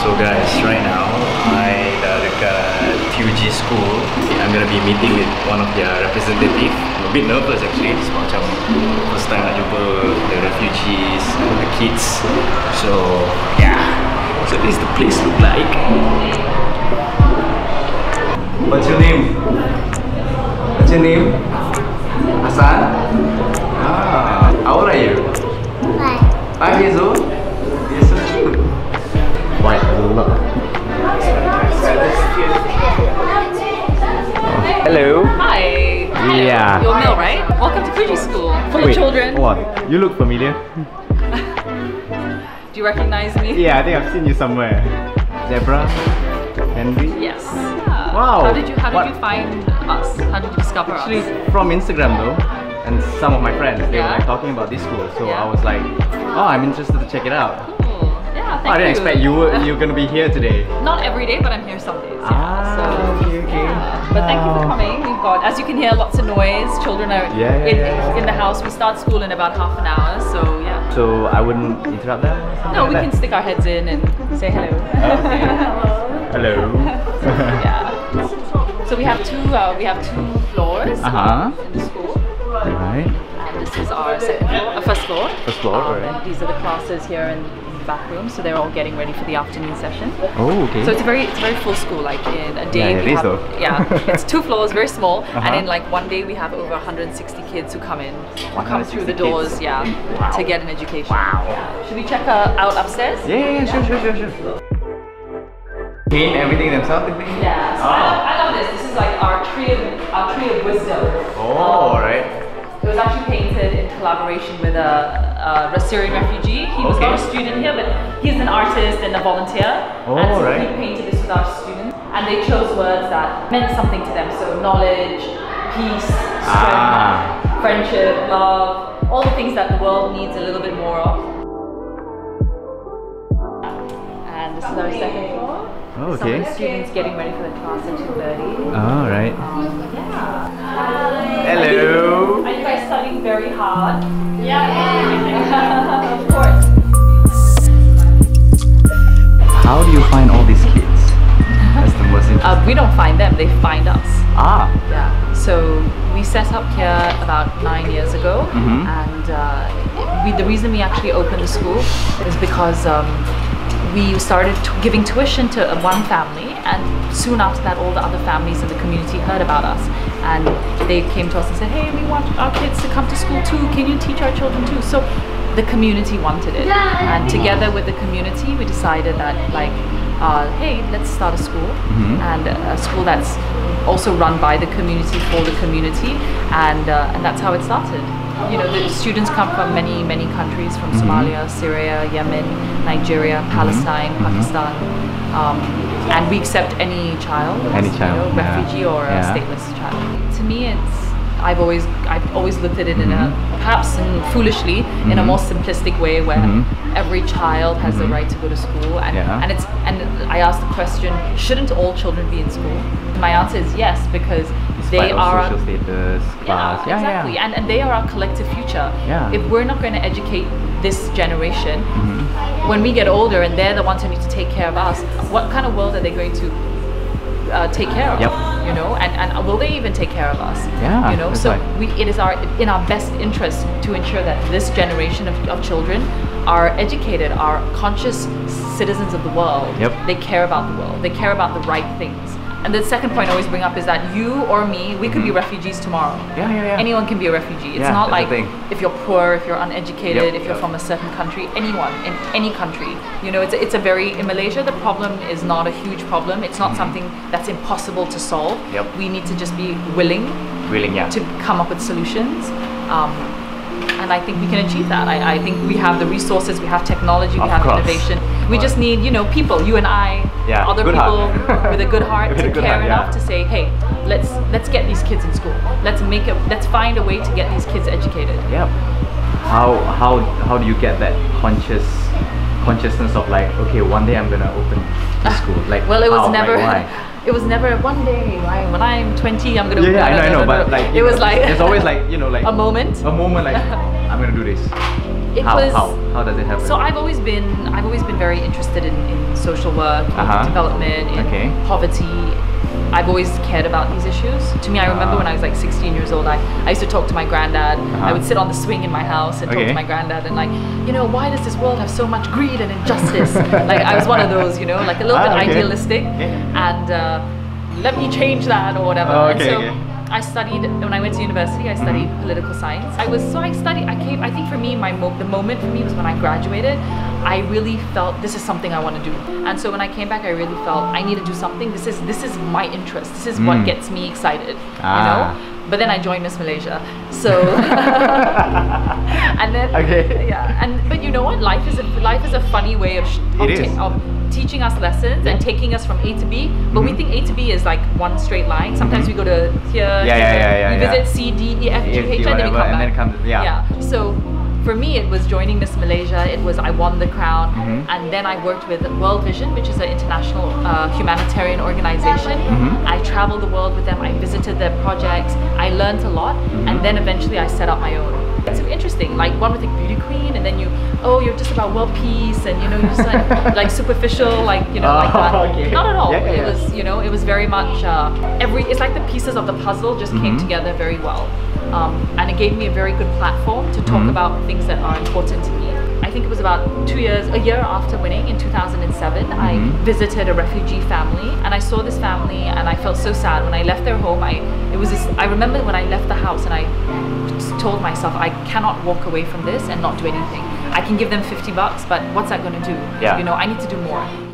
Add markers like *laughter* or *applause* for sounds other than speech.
So guys, right now I dah dekat Fugee school. I'm gonna be meeting with one of their representative. I'm a bit nervous actually. Sebab macam first time nak jumpa the refugees, the kids. So yeah. So this is the place look like. What's your name? What's your name? Hassan? Ah, how old are you? Five. Five years old? Yeah. You're Mil, right? Welcome to Fugee School. Full of children. Hold on. You look familiar. *laughs* Do you recognize me? Yeah, I think I've seen you somewhere. Deborah? Henry? Yes. Wow. How did you How did What- you find us? How did you discover Actually, us? Actually from Instagram though. And some of my friends, they were like talking about this school. So Yeah. I was like, oh, I'm interested to check it out. Cool. Yeah. Thank I didn't you. expect you were you're gonna be here today. Not every day, but I'm here some days. Yeah. Ah, so, okay, okay. yeah. But thank you for coming. We've got, as you can hear, lots of noise. Children are Yeah, in, in the house. We start school in about half an hour, so yeah. So I wouldn't interrupt them? No, we like can that? stick our heads in and say hello. Okay. Hello. *laughs* yeah. So we have two. Uh, we have two floors Uh huh. in the school. Right. And this is our second floor, uh, first floor. First floor, Um, alright. These are the classes here the back room, so they're all getting ready for the afternoon session. Oh, okay. So it's a very, it's a very full school. Like in a day, Yeah, it we is have, though. yeah, *laughs* it's two floors, very small, and Uh-huh. in like one day we have over 160 kids who come in, who come through the kids. doors, yeah, Wow. to get an education. Wow. Should we check uh, out upstairs? yeah, yeah, yeah, sure, sure, sure, sure. Paint everything themselves, I think? Yeah. So I, Oh. love, I love this. This is like our tree of our tree of wisdom. Oh, Um, alright. It was actually painted in collaboration with a, a Syrian refugee. He was not a student here, but he's an artist and a volunteer. Oh, and so right. he painted this with our students. And they chose words that meant something to them. So knowledge, peace, strength, Ah. friendship, love, all the things that the world needs a little bit more of. And this is our second floor. Oh, Some of okay. the students getting ready for the class at 2.30. Alright. Ah, um, yeah. Hello. Are you guys studying very hard? Yeah. of How do you find all these kids? *laughs* That's the most interesting. Uh, we don't find them, they find us. ah. Yeah. So we set up here about nine years ago, Mhm. and uh, we, the reason we actually opened the school is because um, we started giving tuition to uh, one family, and soon after that, all the other families in the community heard about us, and they came to us and said, "Hey, we want our kids to come to school too. Can you teach our children too?" So the community wanted it, and together with the community, we decided that like. Uh, hey, let's start a school, Mhm. and a school that's also run by the community for the community, and uh, and that's how it started. You know, the students come from many many countries, from Mm-hmm. Somalia, Syria, Yemen, Nigeria, Palestine, Mm-hmm. Pakistan, um, and we accept any child, Any you child, know, yeah. refugee or a Yeah. stateless child. To me, it's I've always I've always looked at it in a Mhm. perhaps and foolishly in a Mhm. more simplistic way where Mhm. every child has the right to go to school and, Yeah. and it's and I asked the question shouldn't all children be in school my answer is yes because they our are social status, class. yeah, exactly And, and they are our collective future Yeah. if we're not going to educate this generation Mhm. when we get older and they're the ones who need to take care of us what kind of world are they going to uh, take care of Yep. You know and, and will they even take care of us Yeah, you know so right. we it is our in our best interest to ensure that this generation of, of children are educated are conscious citizens of the world Yep. they care about the world they care about the right things and the second point I always bring up is that you or me we could be refugees tomorrow Yeah, yeah, yeah. anyone can be a refugee it's Yeah, not like if you're poor if you're uneducated Yep, if you're yep. from a certain country anyone in any country you know it's a, it's a very in malaysia the problem is not a huge problem it's not something that's impossible to solve Mm-hmm. Yep. we need to just be willing Willing, yeah. to come up with solutions um, and I think we can achieve that. I, I think we have the resources, we have technology, we Of have course. innovation. We just need, you know, people, you and I, Yeah, other people *laughs* with a good heart to good care heart, enough yeah. to say, hey, let's let's get these kids in school. Let's make a let's find a way to get these kids educated. Yep. How how how do you get that conscious consciousness of like okay one day I'm gonna open the ah, school like Well, it was how? never. like? *laughs* It was never one day. Right? When I'm 20, I'm gonna. yeah, yeah I know I know no, no, but *laughs* like it was like there's always like you know like *laughs* a moment. a moment like *laughs* I'm gonna do this It how, was- how how does it happen? So I've always been I've always been very interested in, in social work, in Uh-huh. development, in Okay. poverty. I've always cared about these issues. To me, I remember when I was like 16 years old, I, I used to talk to my granddad. Uh-huh. I would sit on the swing in my house and talk to my granddad and like, you know, why does this world have so much greed and injustice? *laughs* like I was one of those, you know, like a little Ah, bit okay. idealistic, Okay. and uh, let me change that or whatever. Oh, okay, so okay. I studied when I went to university. I studied Mm-hmm. political science. I was so I studied. I came. I think for me, my mo- the moment for me was when I graduated. I really felt this is something I want to do. And so when I came back, I really felt I need to do something. This is this is my interest. This is what Mm. gets me excited. You Ah. know. But then I joined Miss Malaysia. So *laughs* *laughs* and then Okay. yeah. And but you know what? Life is a life is a funny way of sh- of, of teaching us lessons and taking us from A to B. But we Mhm. think A to B is like one straight line. Sometimes we go to here. Yeah, yeah, here, yeah, yeah, We yeah. visit C, D, E, F, G, H, and then we come and back. then comes- yeah. Yeah. So for me, it was joining Miss Malaysia. It was I won the crown, Mhm. and then I worked with World Vision, which is an international uh, humanitarian organization. Mhm. I traveled the world with them. I visited their projects. I learned a lot, and then eventually I set up my own. It's so interesting. Like one would think beauty queen, and then you, oh, you're just about world peace, and you know, you're just like, *laughs* like superficial, like you know, like Oh, that. okay. Not at all. Yeah, yeah, It was, you know, it was very much uh, every. It's like the pieces of the puzzle just came Mhm. together very well, um, and it gave me a very good platform to talk Mhm. about things that are important to me. I think it was about two years, a year after winning in 2007, I Mhm. visited a refugee family, and I saw this family, and I felt so sad when I left their home. I it was this. I remember when I left the house, and I told myself I cannot walk away from this and not do anything. I can give them 50 bucks, but what's that going to do? Yeah. You know, I need to do more.